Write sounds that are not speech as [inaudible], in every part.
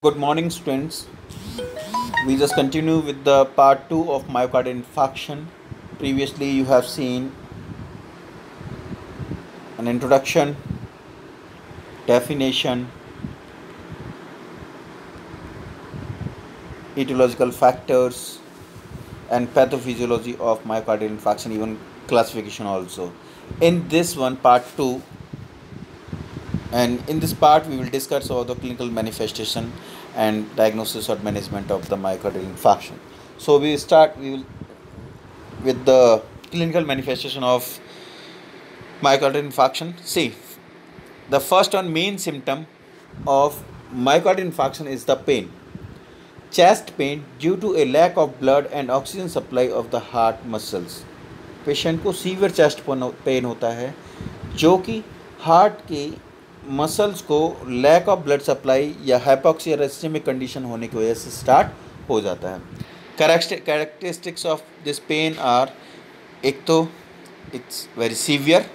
Good morning, students. We just continue with the part 2 of myocardial infarction. Previously, you have seen an introduction, definition, etiological factors, and pathophysiology of myocardial infarction, even classification also. In this one, part 2, and in this part we will discuss about the clinical manifestation and diagnosis or management of the myocardial infarction so we start we will with the clinical manifestation of myocardial infarction see the first one main symptom of myocardial infarction is the pain chest pain due to a lack of blood and oxygen supply of the heart muscles patient को severe chest pain होता है जो कि heart की muscles को lack of blood supply या hypoxia ischemic condition होने की वजह से स्टार्ट हो जाता है। Characteristics of this pain are एक तो it's very severe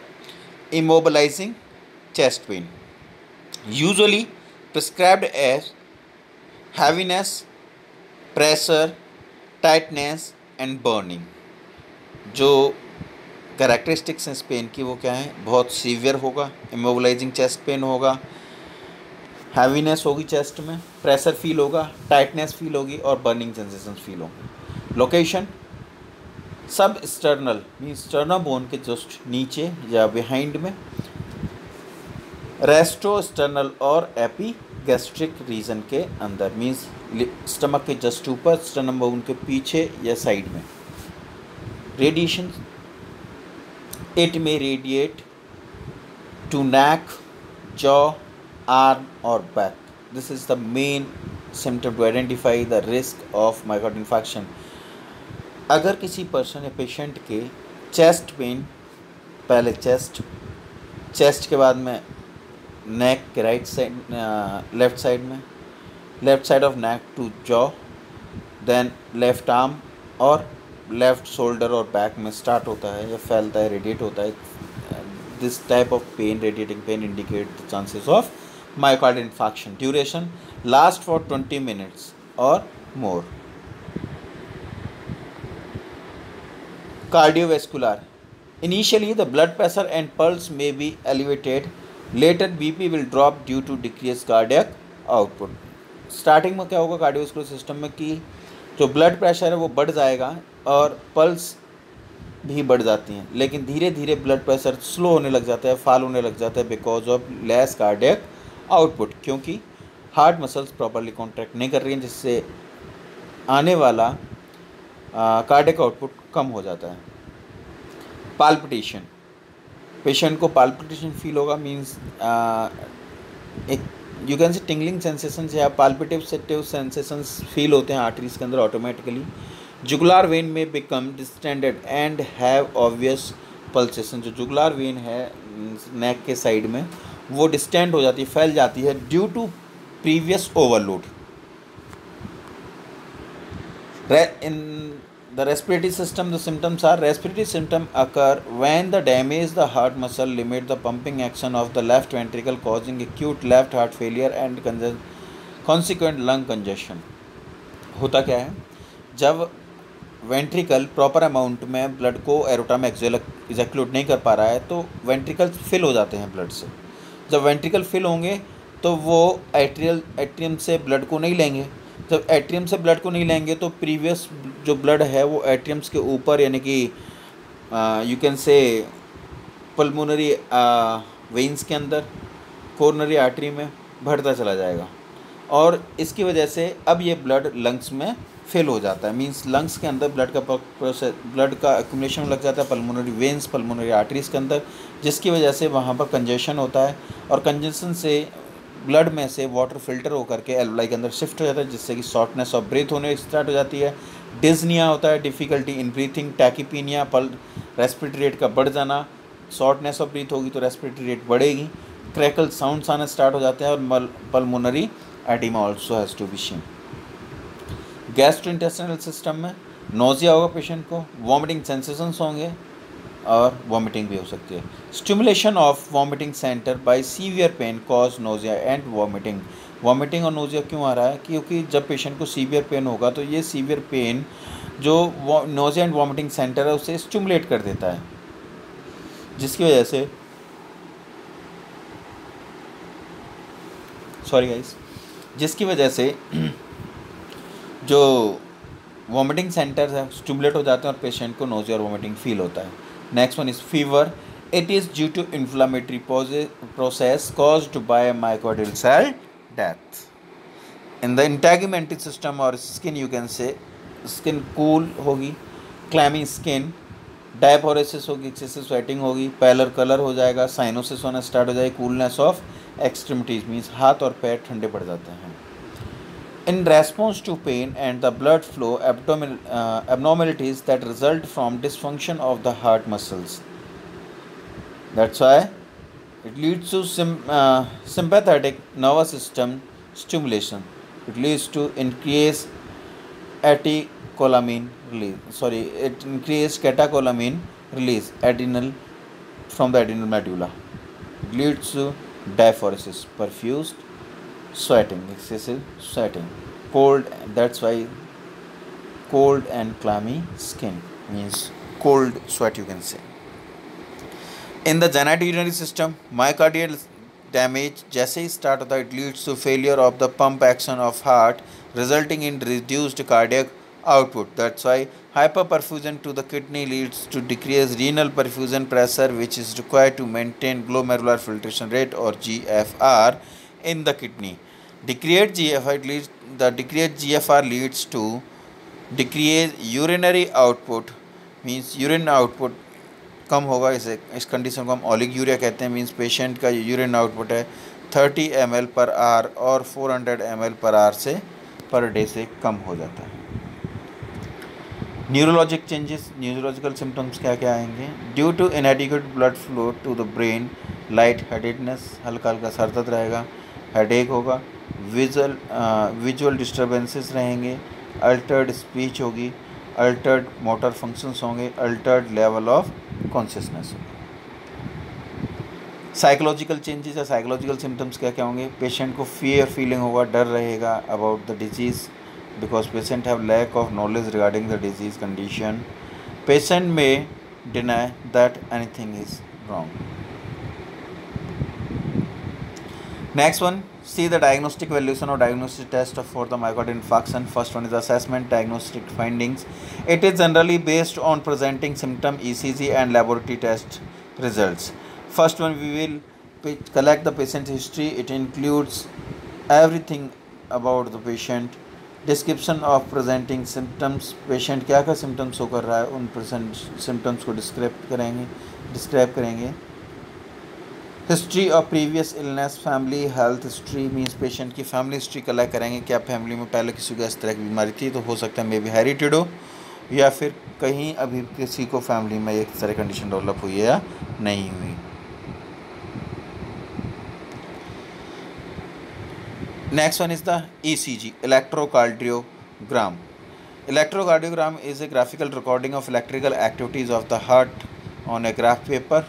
immobilizing chest pain usually prescribed as heaviness pressure tightness and burning जो कैरेक्टरिस्टिक्स इस पेन की, वो क्या है? बहुत सीवियर होगा इमोबलाइजिंग चेस्ट पेन होगा हैवीनेस होगी चेस्ट में प्रेशर फील होगा टाइटनेस फील होगी और बर्निंग सेंसेशन फील होंगे। Location sub external mean sternal bone के जस्ट नीचे या बिहाइंड में। रेस्ट्रो एक्सटर्नल और एपी गैस्ट्रिक रीजन के अंदर मीन्स स्टमक के जस्ट ऊपर स्टर्नल बोन के पीछे या साइड में। Radiation it may radiate to neck jaw arm और back this is the main symptom to identify the risk of myocardial infection अगर किसी पर्सन या पेशेंट के चेस्ट पेन पहले चेस्ट चेस्ट के बाद में नेक के राइट साइड लेफ़्ट साइड में left side of neck to jaw then left arm और लेफ़्ट शोल्डर और बैक में स्टार्ट होता है या फैलता है रेडिएट होता है this type of pain radiating pain indicate the chances of myocardial infarction duration last for twenty minutes और more cardiovascular. Initially, the blood pressure and pulse may be elevated. Later bp will drop due to decreased cardiac output. Starting में क्या होगा cardiovascular system में कि जो blood pressure है वो बढ़ जाएगा और पल्स भी बढ़ जाती हैं। लेकिन धीरे धीरे ब्लड प्रेशर स्लो होने लग जाता है फॉल होने लग जाता है because of less cardiac output क्योंकि हार्ट मसल्स प्रॉपरली कॉन्ट्रैक्ट नहीं कर रही हैं, जिससे आने वाला कार्डिक आउटपुट कम हो जाता है। पाल्पिटेशन पेशेंट को पाल्पिटेशन फील होगा मीन्स एक you can say tingling sensation या पाल्पिटिव सेटिव सेंसेशंस फील होते हैं आर्टरीज के अंदर ऑटोमेटिकली जुगुलार वेन में become distended and have obvious pulsation जो जुगुलार वेन है नेक के साइड में, वो डिस्टेंड हो जाती है, फैल जाती है due to previous overload in the respiratory system the symptoms are respiratory symptom occur when the damage the heart muscle limit the pumping action of the left ventricle causing acute left heart failure and consequent lung congestion होता क्या है? जब ventricle proper amount में blood को aorta में एग्जैक्लूट नहीं कर पा रहा है तो वेंट्रिकल फिल हो जाते हैं ब्लड से। जब वेंट्रिकल फिल होंगे तो वो एट्रियल एट्रियम से ब्लड को नहीं लेंगे। जब एट्रियम से ब्लड को नहीं लेंगे तो प्रीवियस जो ब्लड है वो एट्रियम्स के ऊपर, यानी कि you can say pulmonary veins के अंदर कोरनरी आर्टरी में बढ़ता चला जाएगा। और इसकी वजह से अब ये ब्लड लंग्स में फेल हो जाता है। मींस लंग्स के अंदर ब्लड का प्रोसेस ब्लड का एक्यूमुलेशन लग जाता है पल्मोनरी वेंस पल्मोनरी आर्टरीज के अंदर, जिसकी वजह से वहाँ पर कंजेशन होता है। और कंजेशन से ब्लड में से वाटर फ़िल्टर होकर के एल्वलाई के अंदर शिफ्ट हो जाता है, जिससे कि शॉर्टनेस ऑफ़ ब्रीथ होने स्टार्ट हो जाती है। डिजनिया होता है डिफ़िकल्टी इन ब्रीथिंग टैकीपीनिया पल रेस्पिरेटरी रेट का बढ़ जाना शॉर्टनेस ऑफ़ ब्रीथ होगी तो रेस्पिरेटरी रेट बढ़ेगी क्रैकल साउंड्स आने स्टार्ट हो जाते हैं और pulmonary oedema also has to be seen gastrointestinal system में नोज़िया होगा पेशेंट को वॉमिटिंग सेंसेशंस होंगे और वॉमिटिंग भी हो सकती है. Stimulation of vomiting centre by severe pain cause nausea and vomiting vomiting और नोजिया क्यों आ रहा है? क्योंकि जब पेशेंट को सीवियर पेन होगा तो ये सीवियर पेन जो नोजिया एंड वॉमिटिंग सेंटर है, उसे स्टिमुलेट कर देता है। जिसकी वजह से सॉरी गाइस जिसकी वजह से [clears throat] जो वॉमिटिंग सेंटर है स्टिमुलेट हो जाते हैं और पेशेंट को नोजिया और वॉमिटिंग फील होता है। Next one is fever it is due to inflammatory process caused by myocardial cell death. In the integumentary system or skin, you can say, skin cool hogi clammy skin diaphoresis होगी अच्छे से sweating होगी parallel colour हो जाएगा cyanosis होना start हो जाएगी coolness of extremities means हाथ और पैर ठंडे पड़ जाते हैं। In response to pain and the blood flow abnormalities that result from dysfunction of the heart muscles that's why it leads to sim, uh, sympathetic nervous system stimulation. It leads to increased acetylcholamine release. Sorry it increases catecholamine release adrenal from the adrenal medulla. It leads to diaphoresis perfused sweating excessive sweating cold that's why cold and clammy skin means cold sweat you can say in the genitourinary system, myocardial damage जैसे ही start होता है it leads to failure of the pump action of heart resulting in reduced cardiac output. That's why hyperperfusion to the kidney leads to decreased renal perfusion pressure which is required to maintain glomerular filtration rate or GFR in the kidney. Decreased GFR leads the decreased GFR leads to decreased urinary output means urine output कम होगा, इसे, इस condition को हम oleic urea कहते हैं means patient का urine output है थर्टी एम पर आर और four hundred M per R से पर डे से कम हो जाता है। न्यूरोलॉजिक चेंजेस न्यूरोलॉजिकल सिम्टम्स क्या क्या आएँगे? Due to inadequate blood flow to the brain light headedness हल्का हल्का सर दर्द रहेगा हेडेक होगा विजुअल विजुअल डिस्टर्बेंसेस रहेंगे अल्टर्ड स्पीच होगी अल्टर्ड मोटर फ़ंक्शंस होंगे altered level of consciousness psychological changes या साइकोलॉजिकल सिम्टम्स क्या क्या होंगे? पेशेंट को फियर फीलिंग होगा, डर रहेगा about the disease because patient have lack of knowledge regarding the disease condition patient में deny that anything is wrong next one see the diagnostic evaluation or diagnostic test for the myocardial infarction first one is assessment diagnostic findings it is generally based on presenting symptom ecg and laboratory test results first one we will collect the patient history it includes everything about the patient description of presenting symptoms patient क्या क्या symptoms show कर रहा है उन present symptoms को describe करेंगे describe करेंगे history of previous illness family health history means patient की फैमिली हिस्ट्री कलेक्ट करेंगे क्या फैमिली में पहले किसी को इस तरह की बीमारी थी तो हो सकता है मे बी हेरिटेड हो, या फिर कहीं अभी किसी को फैमिली में एक तरह कंडीशन डेवलप हुई है या नहीं हुई। Next one is the E C G electrocardiogram electrocardiogram is a graphical recording of electrical activities of the heart on a graph paper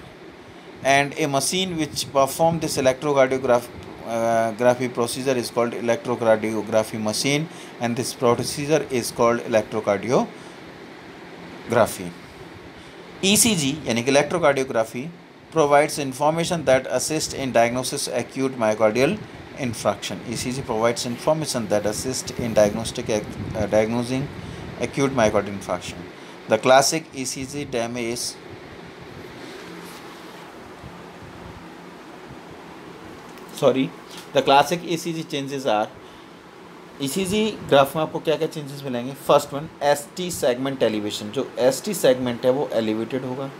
and a machine which perform this electrocardiography uh, procedure is called electrocardiography machine and this procedure is called electrocardiography. ECG yani electrocardiography provides information that assists in diagnosis acute myocardial infarction. ECG provides information that assists in diagnostic uh, diagnosing acute myocardial infarction. The classic ECG damage sorry the classic E C G changes are E C G graph में आपको क्या क्या changes मिलेंगे? First one S T segment elevation जो S T segment है, वो elevated होगा,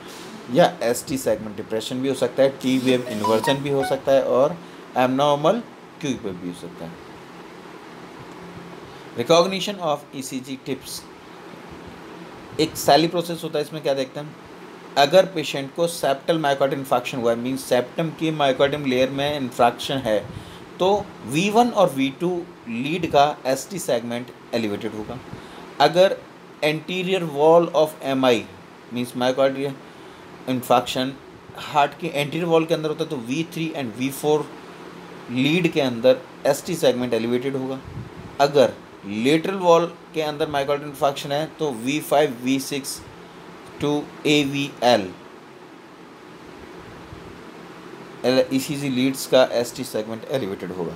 या एस टी सेगमेंट डिप्रेशन भी हो सकता है टी वेव इन्वर्जन भी हो सकता है, और एबनॉर्मल क्यूब वेव भी हो सकता है. Recognition of E C G tips एक सैली प्रोसेस होता है, इसमें क्या देखते हैं? अगर पेशेंट को सेप्टल माइकॉट इन्फ्रैक्शन हुआ है मीन सेप्टम की माइकॉटिम लेयर में इन्फ्रैक्शन है तो V1 और V2 लीड का ST सेगमेंट एलिवेटेड होगा। अगर anterior wall of M I means myocardial infarction heart के एंटीरियर वॉल के अंदर होता है तो V3 एंड V4 लीड के अंदर ST सेगमेंट एलिवेटेड होगा। अगर लेटरल वॉल के अंदर माइकॉट इन्फ्रैक्शन है तो V5 V6 to AVL. इसी से लीड्स का एस टी सेगमेंट एलिवेटेड होगा।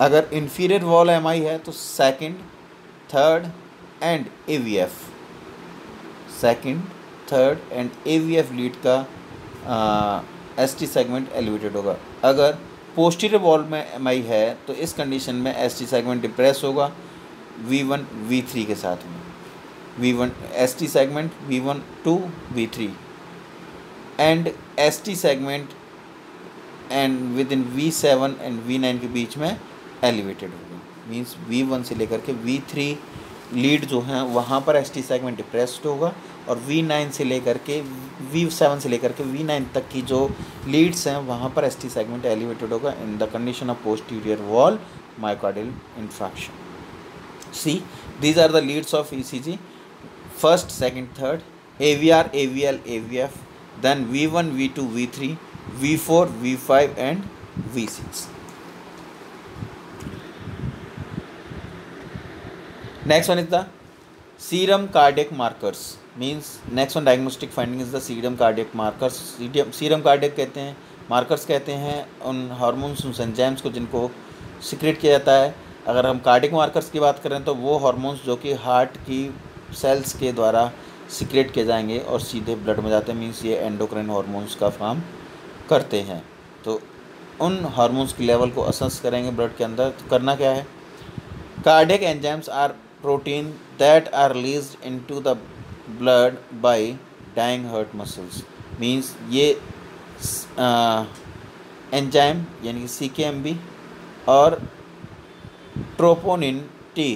अगर इन्फीरियर वॉल एम आई है तो second third and A V F second third and A V F lead का एस टी सेगमेंट एलिवेटेड होगा। अगर पोस्टीरियर वॉल में एम आई है तो इस कंडीशन में एस टी सेगमेंट डिप्रेस होगा वी वन वी थ्री के साथ में। V one S T segment V one to V three and S T segment and within V seven and V nine के बीच में एलिवेटेड होगा means V one से लेकर के वी थ्री लीड जो हैं, वहाँ पर एस टी सेगमेंट डिप्रेस्ड होगा और वी नाइन से लेकर के वी सेवन से लेकर के वी नाइन तक की जो लीड्स हैं, वहाँ पर एस टी सेगमेंट एलिवेटेड होगा in the condition of posterior wall myocardial infarction see these are the leads of E C G first second third A V R A V L A V F then V one V two V three V four V five and V six next one is the serum cardiac markers. Means, next one diagnostic finding is the serum cardiac markers. Serum cardiac कहते हैं markers कहते हैं, उन hormones उन enzymes को जिनको secrete किया जाता है। अगर हम कार्डिक मार्कर्स की बात करें तो वो हार्मोन्स जो कि हार्ट की सेल्स के द्वारा सिक्रेट किए जाएँगे और सीधे ब्लड में जाते हैं मीन्स ये एंडोक्राइन हार्मोन्स का काम करते हैं। तो उन हार्मोन्स की लेवल को असेस करेंगे ब्लड के अंदर तो करना क्या है? Cardiac enzymes are protein that are release into the blood by dying heart muscles means ये एंजाइम यानी कि सी के एम बी और ट्रोपोनिन टी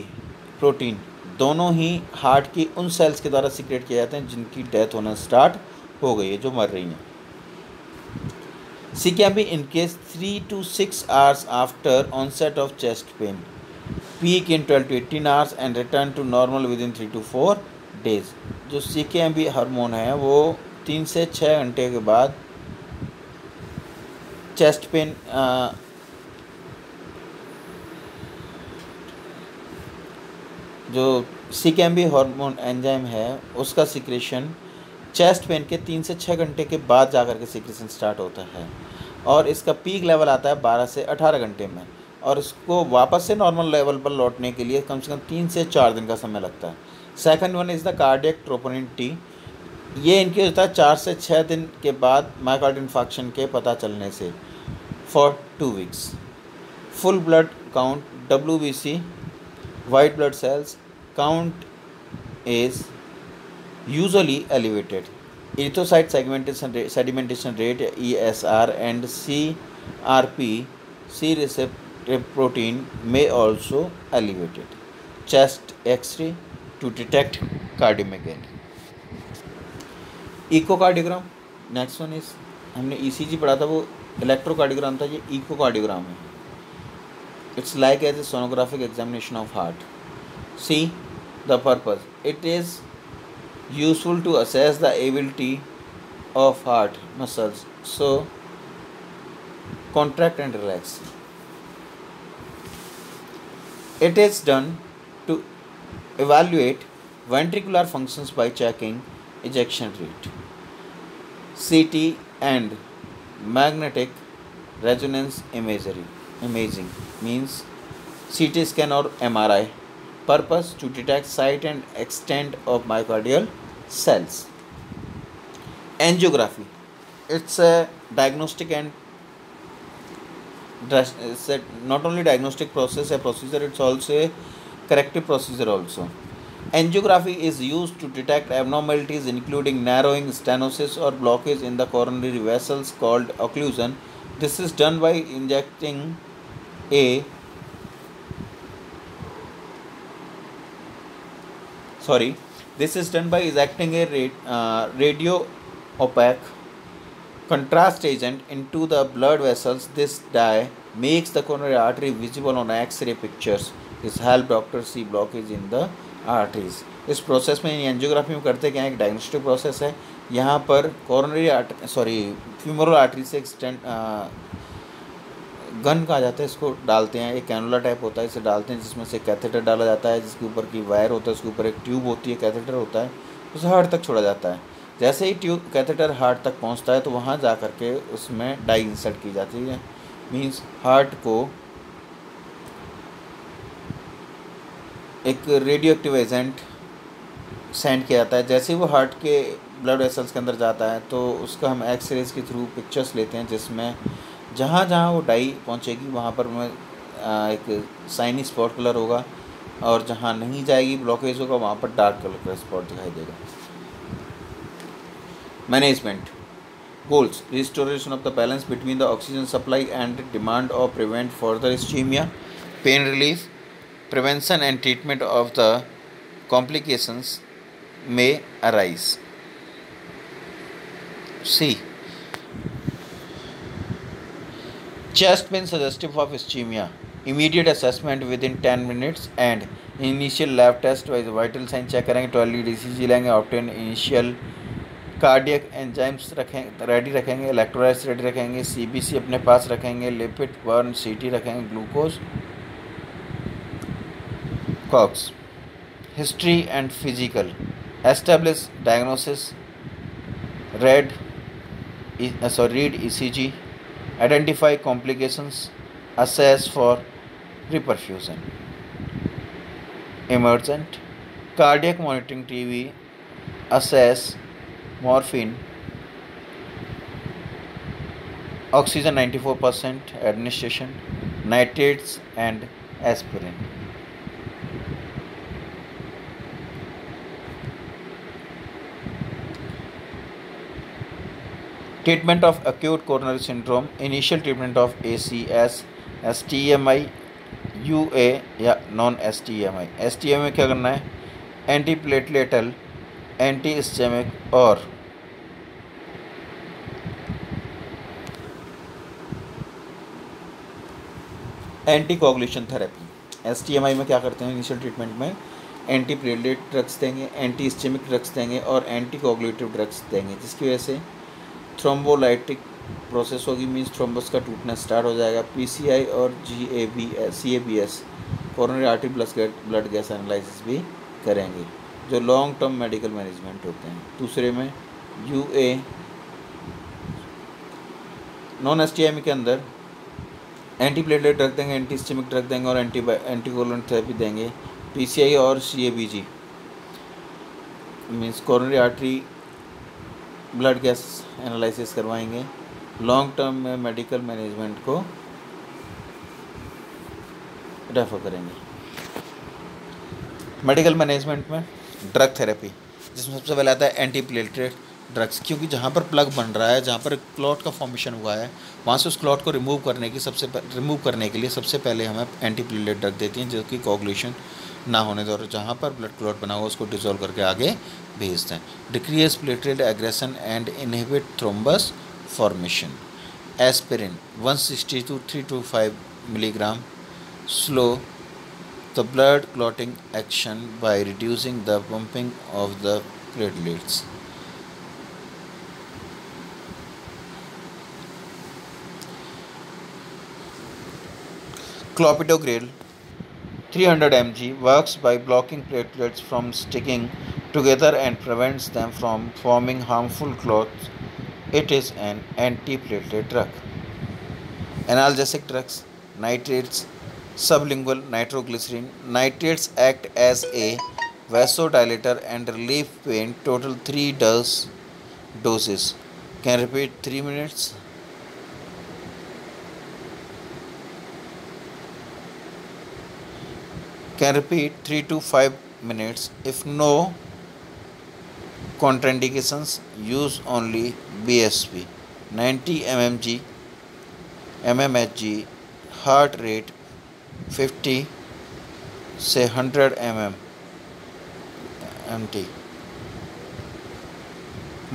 प्रोटीन दोनों ही हार्ट की उन सेल्स के द्वारा सिक्रेट किए जाते हैं जिनकी डेथ होना स्टार्ट हो गई है, जो मर रही हैं। C K M B in three to six hours after onset of chest pain peak in 12 to 18 hours and return to normal within 3 to 4 days जो C K M B hormone है, वो तीन से छः घंटे के बाद चेस्ट पेन जो C K M B hormone enzyme है, उसका सिक्रेशन चेस्ट पेन के तीन से छः घंटे के बाद जाकर के सिक्रेशन स्टार्ट होता है। और इसका पीक लेवल आता है बारह से अठारह घंटे में। और इसको वापस से नॉर्मल लेवल पर लौटने के लिए कम से कम तीन से चार दिन का समय लगता है। Second one is the cardiac troponin T ये इनके होता है चार से छः दिन के बाद माइकार्ड इन्फेक्शन के पता चलने से for two weeks full blood count W B C white blood cells elevated erythrocyte segmentation sedimentation rate E S R and C R P C reactive protein may also elevated. Chest X-ray to detect cardiomegaly. Echocardiogram next one is हमने ECG पढ़ा था, वो electrocardiogram था, ये echocardiogram है it's like as a sonographic examination of heart see the purpose. It is useful to assess the ability of heart muscles. So, contract and relax. It is done to evaluate ventricular functions by checking ejection rate, CT, and magnetic resonance imagery. Means CT scan or MRI purpose to detect site and extent of myocardial cells. Angiography. It's a diagnostic and it's a not only diagnostic process a procedure it's also a corrective procedure also. Angiography is used to detect abnormalities including narrowing stenosis or blockage in the coronary vessels called occlusion. This is done by injecting a sorry this is done by injecting a uh, radio opaque contrast agent into the blood vessels. This dye makes the coronary artery visible on X-ray pictures. This help doctor see blockage in the arteries. इस process में angiography में करते क्या एक diagnostic process है यहाँ पर coronary art sorry femoral artery से एक्सटेंड गन कहा जाता है, इसको डालते हैं, एक कैनोला टाइप होता है, इसे डालते हैं, जिसमें से कैथेटर डाला जाता है, जिसके ऊपर की वायर होता है, उसके ऊपर एक ट्यूब होती है कैथेटर होता है, उसे हार्ट तक छोड़ा जाता है। जैसे ही ट्यूब कैथेटर हार्ट तक पहुँचता है तो वहाँ जा कर के उसमें डाई इंसर्ट की जाती है। मींस हार्ट को एक रेडियो एक्टिव एजेंट सेंड किया जाता है। जैसे ही वो हार्ट के ब्लड वेसल्स के अंदर जाता है तो उसका हम एक्सरेज के थ्रू पिक्चर्स लेते हैं, जिसमें जहाँ जहाँ वो डाई पहुँचेगी, वहाँ पर मैं एक साइनी स्पॉट कलर होगा और जहाँ नहीं जाएगी ब्लॉकेज होगा, वहाँ पर डार्क कलर का स्पॉट दिखाई देगा। Management goals restoration of the balance between the oxygen supply and demand और prevent for the ischemia pain relief prevention and treatment of the complications may arise see chest pain suggestive of ischemia. Immediate assessment within 10 minutes and initial lab test wise vital sign. Check करेंगे twelve lead E लेंगे obtain initial cardiac enzymes रखें ready रखेंगे electrolytes ready रखेंगे CBC अपने पास रखेंगे lipid बर्न CT रखेंगे glucose coags history and physical establish diagnosis red sorry read ECG identify complications, assess for reperfusion. Emergent. Cardiac monitoring TV assess morphine. Oxygen 94% administration nitrates and aspirin. Treatment of acute coronary syndrome, initial treatment of acs U A या non S T M I S T M में क्या करना है? Anti platelet anti स्टेमिक और anti coagulation therapy S T M I में क्या करते हैं इनिशियल ट्रीटमेंट में? एंटी प्लेटलेट ड्रग्स देंगे एंटी स्टेमिक ड्रग्स देंगे और एंटी कोगुलेटिव ड्रग्स देंगे। जिसकी वजह से थ्रोम्बोलाइटिक प्रोसेस होगी मीन्स थ्रोम्बस का टूटना स्टार्ट हो जाएगा। पीसीआई और G A B S C A B S coronary artery plus blood gas analysis भी करेंगे, जो लॉन्ग टर्म मेडिकल मैनेजमेंट होते हैं। दूसरे में यू ए नॉन एस के अंदर एंटी प्लेटलेट ड्रग देंगे एंटी स्टेमिक ड्रग देंगे और एंटी एंटीकोलन थेरेपी देंगे। पीसीआई और C A B G means coronary artery blood gas analysis करवाएँगे। लॉन्ग टर्म में मेडिकल मैनेजमेंट को रेफर करेंगे। मेडिकल मैनेजमेंट में ड्रग थेरेपी जिसमें सबसे पहले आता है एंटी प्लेटलेट ड्रग्स क्योंकि जहाँ पर प्लग बन रहा है, जहाँ पर क्लॉट का फॉर्मेशन हुआ है, वहाँ से उस क्लॉट को रिमूव करने की सबसे रिमूव करने के लिए सबसे पहले हमें एंटी प्लेटलेट ड्रग देती हैं, जो कि कोगुलेशन ना होने दें जहाँ पर ब्लड क्लॉट बना हुआ उसको डिजोल्व करके आगे भेज दें। Decrease platelet aggregation and inhibit thrombus formation aspirin one sixty two three two five milligram slow the blood clotting action by reducing the pumping of the platelets clopidogrel 300 mg works by blocking platelets from sticking together and prevents them from forming harmful clots it is an antiplatelet drug. Analgesic drugs, nitrates, sublingual nitroglycerin. Nitrates act as a vasodilator and relieve pain. Total 3 dose doses. Can repeat 3 minutes. Can repeat 3 to 5 minutes. If no contraindications use only BSP 90 mmg mmHg heart rate 50 say 100 mm MT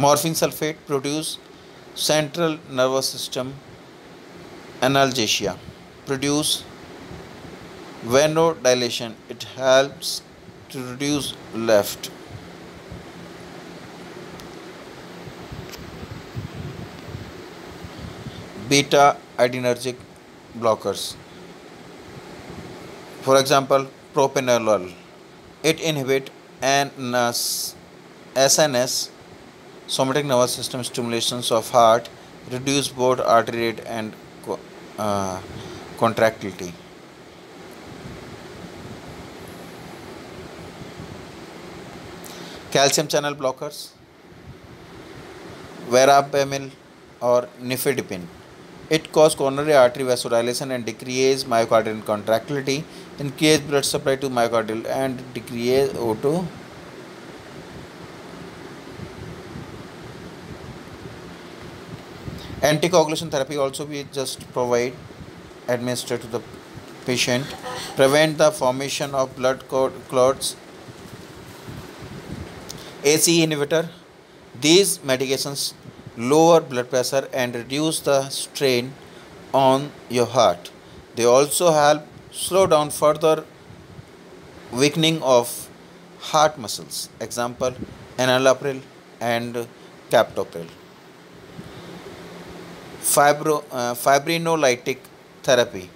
morphine sulfate produce central nervous system analgesia. Produce vasodilation it helps to reduce left beta adrenergic blockers. For example, propranolol. It inhibits SNS, somatic nervous system stimulations of heart, reduce both artery rate and uh, contractility. Calcium channel blockers, verapamil or nifedipine. It causes coronary artery vasodilation and decreases myocardial contractility, increase blood supply to myocardial and decrease O2 anticoagulation therapy also we just provide administered to the patient. Prevent the formation of blood clots ace inhibitor. These medications lower blood pressure and reduce the strain on your heart. They also help slow down further weakening of heart muscles. Example enalapril and captopril. Fibro, uh, fibrinolytic therapy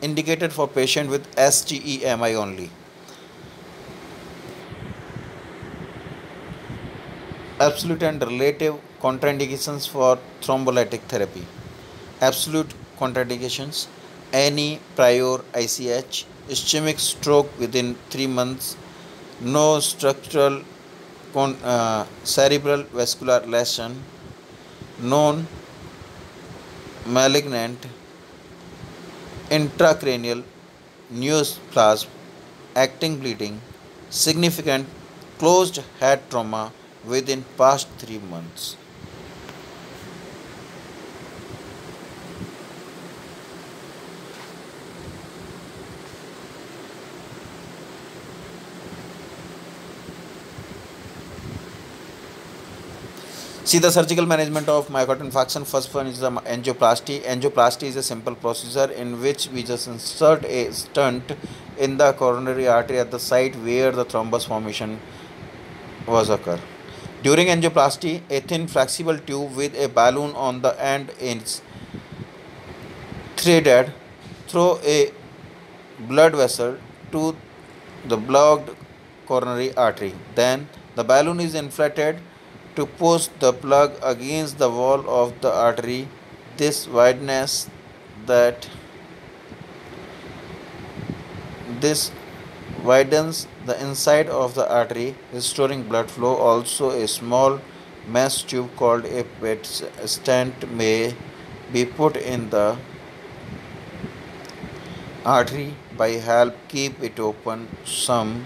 indicated for patient with STEMI only. Absolute and relative contraindications for thrombolytic therapy. Absolute contraindications any prior ICH, ischemic stroke within 3 months, no structural con, uh, cerebral vascular lesion, known malignant intracranial neoplasm, acting bleeding, significant closed head trauma within past 3 months. See the surgical management of myocardial infarction. First one is the angioplasty. Angioplasty is a simple procedure in which we just insert a stent in the coronary artery at the site where the thrombus formation was occur. During angioplasty, a thin flexible tube with a balloon on the end is threaded through a blood vessel to the blocked coronary artery. Then the balloon is inflated to push the plug against the wall of the artery this wideness that this widens the inside of the artery restoring blood flow also a small mesh tube called a PET stent may be put in the artery by help keep it open some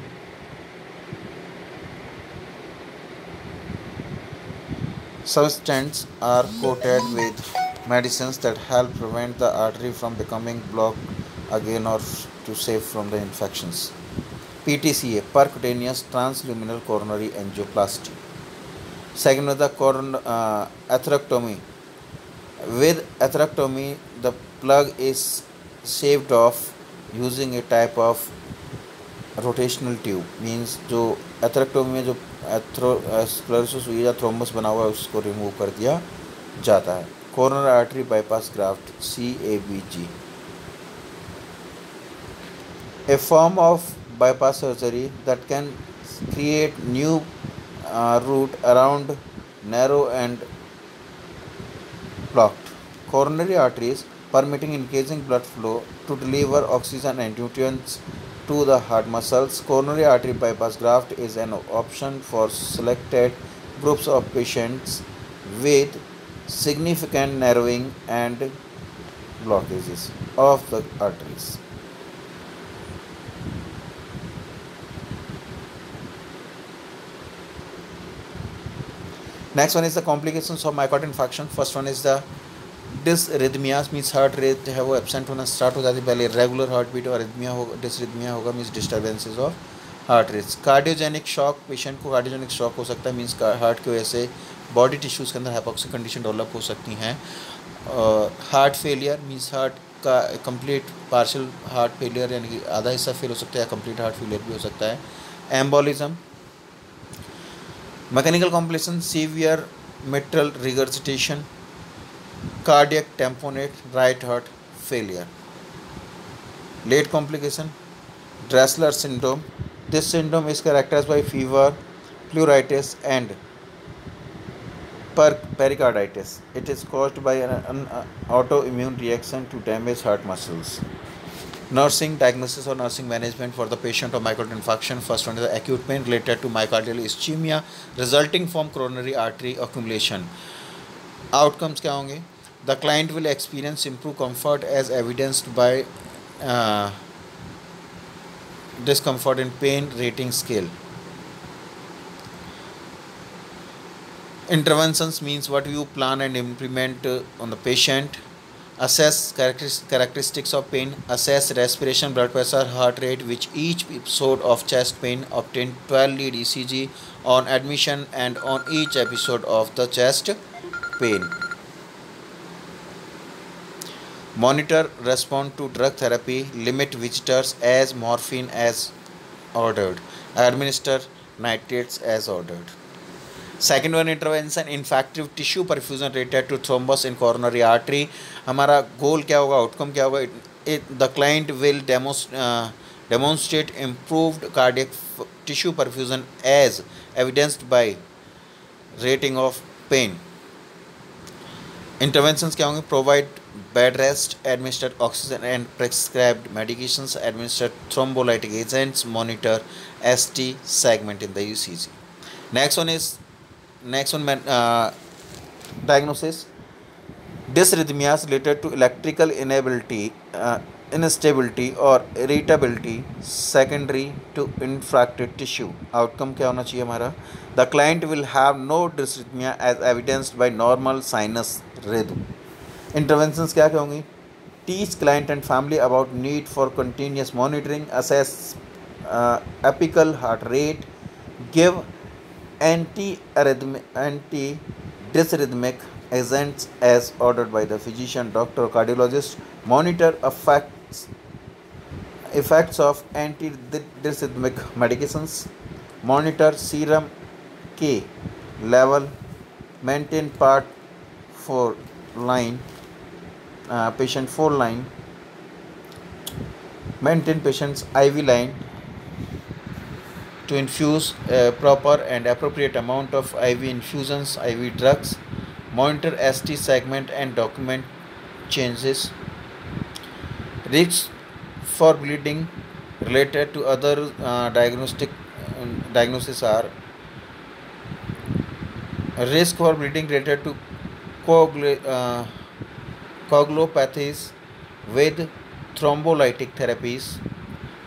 Substances are coated with medicines that help prevent the artery from becoming blocked again or to save from the infections. PTCA, percutaneous transluminal coronary angioplasty. Second is the coron- uh, atherectomy. With atherectomy, the plug is shaved off using a type of rotational tube. Means जो atherectomy में जो atherosclerosis हुई या thrombus बना हुआ है उसको remove कर दिया जाता है coronary artery bypass graft C A B G a form of bypass surgery that can create new uh, route around narrow and blocked coronary arteries permitting increasing blood flow to deliver oxygen and nutrients to the heart muscles. Coronary artery bypass graft is an option for selected groups of patients with significant narrowing and blockages of the arteries. Next one is the complications of myocardial infarction. First one is the dysrhythmias means heart rate जो है वो absent होना start हो जाती है। पहले regular heart beat arrhythmia होगा dysrhythmia होगा means disturbances of heart rates cardiogenic shock patient को कार्डियोजेनिक शॉक हो सकता है मीन्स हार्ट की वजह से बॉडी टिश्यूज़ के अंदर हाइपोक्सिक कंडीशन डेवलप हो सकती हैं। हार्ट फेलियर मीन्स हार्ट का कंप्लीट पार्शल हार्ट फेलियर यानी कि आधा हिस्सा फेल हो सकता है या कंप्लीट हार्ट फेलियर भी हो सकता है। Embolism mechanical completion, severe mitral regurgitation, cardiac tamponade, right heart failure. Late complication, Dressler syndrome. This syndrome is characterized by fever, pleuritis, and per- pericarditis. It is caused by an, an uh, autoimmune reaction to damaged heart muscles nursing diagnosis or nursing management for the patient of myocardial infarction. First one is the acute pain related to myocardial ischemia resulting from coronary artery accumulation. Outcomes kya honge the client will experience improved comfort as evidenced by uh, discomfort and pain rating scale. Interventions means what you plan and implement uh, on the patient. Assess characteristics of pain. Assess respiration, blood pressure, heart rate, which each episode of chest pain obtain 12 lead ECG on admission and on each episode of the chest pain. Monitor respond to drug therapy, limit visitors as morphine as ordered, administer nitrates as ordered. Second one intervention infective tissue perfusion related to thrombus in coronary artery हमारा goal क्या होगा? Outcome क्या होगा? The client will demonstrate improved cardiac tissue perfusion as evidenced by rating of pain intervention क्या होंगे? Provide bed rest administered oxygen and prescribed medication administered thrombolytic agents monitor S T segment in E C G next one is next one diagnosis dysrhythmias related to electrical inability instability और irritability secondary to infarcted tissue outcome क्या होना चाहिए हमारा? The client will have no dysrhythmia as evidenced by normal sinus rhythm intervention क्या क्या होंगी? Teach client and family about need for continuous monitoring assess apical heart rate give anti anti dysrhythmic agents as ordered by the physician doctor or cardiologist monitor effects effects of anti dysrhythmic medications monitor serum k level maintain part 4 line uh, patient 4 line maintain patient's IV line to infuse a proper and appropriate amount of IV infusions, IV drugs, monitor ST segment and document changes. Risks for bleeding related to other uh, diagnostic um, diagnosis are risk for bleeding related to coagula, uh, coagulopathies with thrombolytic therapies,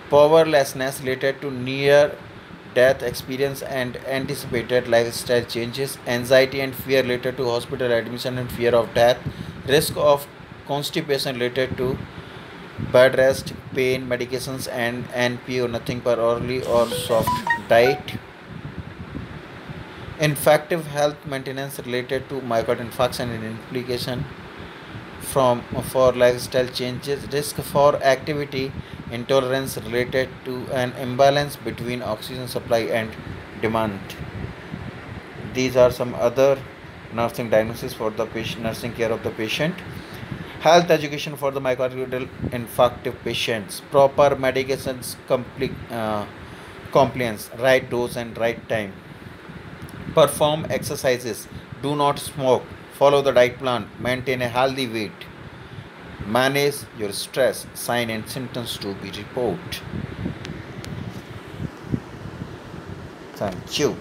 powerlessness related to near death experience and anticipated lifestyle changes, anxiety and fear related to hospital admission and fear of death, risk of constipation related to bed rest, pain, medications, and NP or nothing per orally or soft diet. Infective health maintenance related to myocardial infarction and implication from for lifestyle changes, risk for activity intolerance related to an imbalance between oxygen supply and demand. These are some other nursing diagnosis for the patient, nursing care of the patient. Health education for the myocardial infarctive patients. Proper medications complete, uh, compliance, right dose and right time. Perform exercises. Do not smoke follow the diet plan, maintain a healthy weight, manage your stress, sign and symptoms to be reported. Thank you.